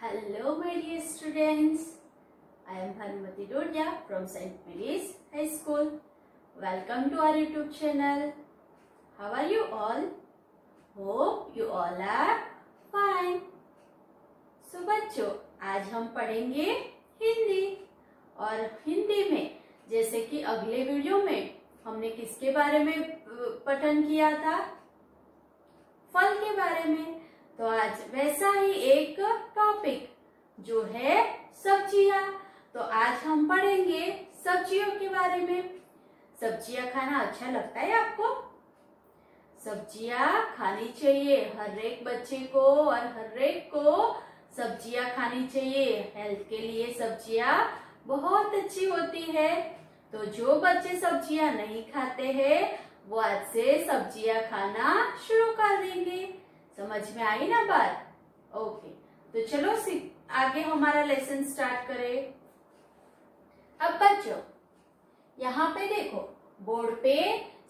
Hello, my dear students. I am Bhanumati Dodia from St. Mary's High School. Welcome to our YouTube channel. How are you all? Hope you all are fine. So बच्चों आज हम पढ़ेंगे हिंदी और हिंदी में जैसे कि अगले video में हमने किसके बारे में पठन किया था फल के बारे में तो आज वैसा ही एक टॉपिक जो है सब्ज़ियाँ। तो आज हम पढ़ेंगे सब्जियों के बारे में। सब्ज़ियाँ खाना अच्छा लगता है आपको? सब्ज़ियाँ खानी चाहिए हर एक बच्चे को और हर एक को। सब्ज़ियाँ खानी चाहिए हेल्थ के लिए सब्ज़ियाँ बहुत अच्छी होती है। तो जो बच्चे सब्ज़ियाँ नहीं खाते हैं, वो आज से सब्ज़ियाँ खाना शुरू कर देंगे। समझ में आई ना बात? ओके तो चलो आगे हमारा लेसन स्टार्ट करें। अब बच्चों, यहाँ पे देखो बोर्ड पे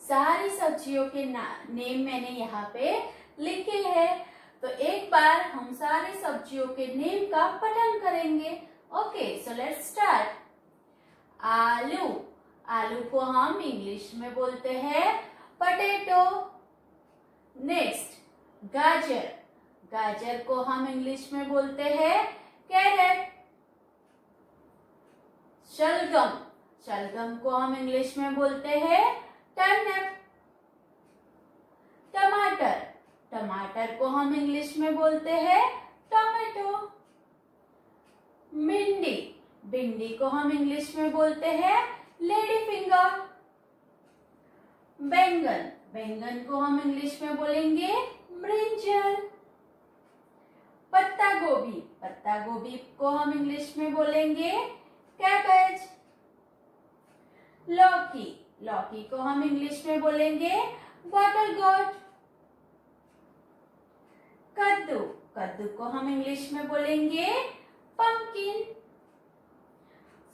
सारी सब्जियों के नेम मैंने यहाँ पे लिखे हैं। तो एक बार हम सारे सब्जियों के नेम का पठन करेंगे। ओके सो लेट्स स्टार्ट आलू। आलू को हम इंग्लिश में बोलते हैं पटेटो नेक्स्ट गाजर। गाजर को हम इंग्लिश में बोलते हैं कैरेट। शलगम। शलगम को हम इंग्लिश में बोलते हैं टर्नप टमाटर। टमाटर को हम इंग्लिश में बोलते हैं टोमेटो। भिंडी। भिंडी को हम इंग्लिश में बोलते हैं लेडी फिंगर। बैंगन। बैंगन को हम इंग्लिश में बोलेंगे ब्रिंजल पत्ता गोभी पत्ता गोभी को हम इंग्लिश में बोलेंगे कैबेज लौकी। लौकी को हम इंग्लिश में बोलेंगे बॉटल गोट कद्दू। कद्दू को हम इंग्लिश में बोलेंगे पंकिन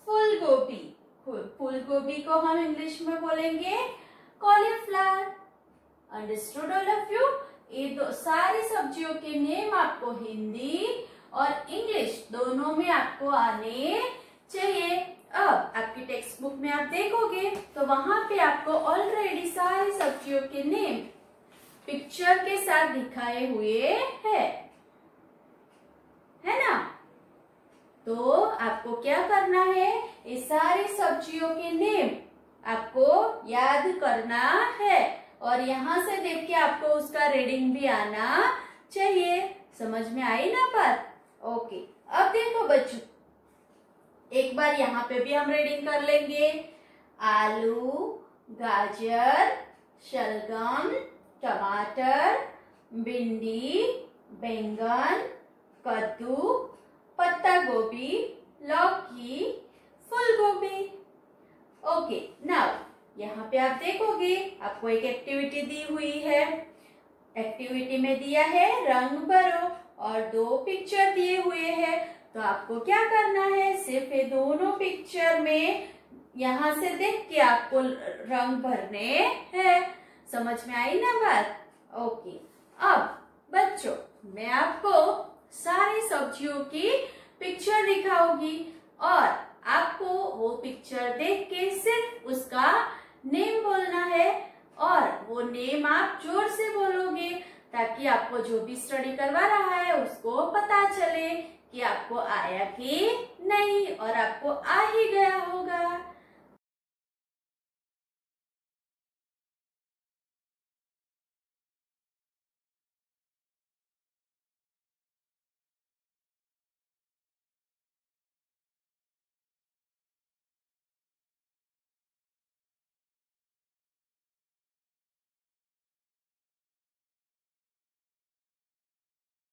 फूल गोभी फूल गोभी को हम इंग्लिश में बोलेंगे cauliflower understood all of you सब्जियों के नेम आपको हिंदी और इंग्लिश दोनों में आपको आने चाहिए। अब आपकी टेक्स्ट बुक में आप देखोगे तो वहाँ पे आपको ऑलरेडी सारी सब्जियों के नेम पिक्चर के साथ दिखाए हुए है। है ना? तो आपको क्या करना है? ये सारी सब्जियों के नेम आपको याद करना है। और यहाँ से देख के आपको उसका रीडिंग भी आना चाहिए समझ में आई ना बात? ओके, अब देखो बच्चों। एक बार यहाँ पे भी हम रीडिंग कर लेंगे। आलू, गाजर, शलगम, टमाटर, भिंडी, बैंगन, कद्दू, पत्ता गोभी, लौकी फूल गोभी ओके, नाउ, यहाँ पे आप देखोगे, आपको एक एक्टिविटी दी हुई है। एक्टिविटी में दिया है, रंग भरो और दो पिक्चर दिए हुए हैं। तो आपको क्या करना है? सिर्फ़ ये दोनों पिक्चर में यहाँ से देख के आपको रंग भरने हैं। समझ में आई ना बात? ओके, अब बच्चों, मैं आपको सारी सब्जियों की पिक्चर दिखाऊँगी और आपको वो पिक्चर देख के सिर्फ़ उसका नेम बोलना है। वो नेम आप ज़ोर से बोलोगे ताकि आपको जो भी स्टडी करवा रहा है उसको पता चले कि आपको आया कि नहीं और आपको आ ही गया होगा।